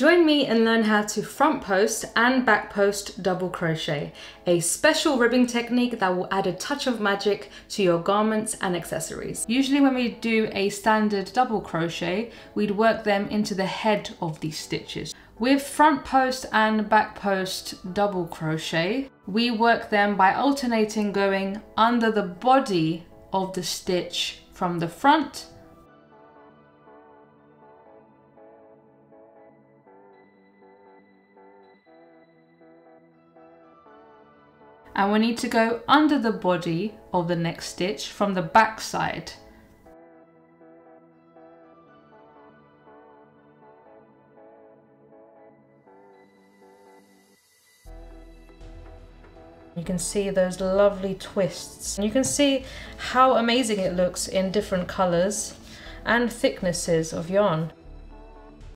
Join me and learn how to front post and back post double crochet, a special ribbing technique that will add a touch of magic to your garments and accessories. Usually when we do a standard double crochet, we'd work them into the head of these stitches. With front post and back post double crochet, we work them by alternating going under the body of the stitch from the front and we need to go under the body of the next stitch from the back side. You can see those lovely twists. You can see how amazing it looks in different colours and thicknesses of yarn.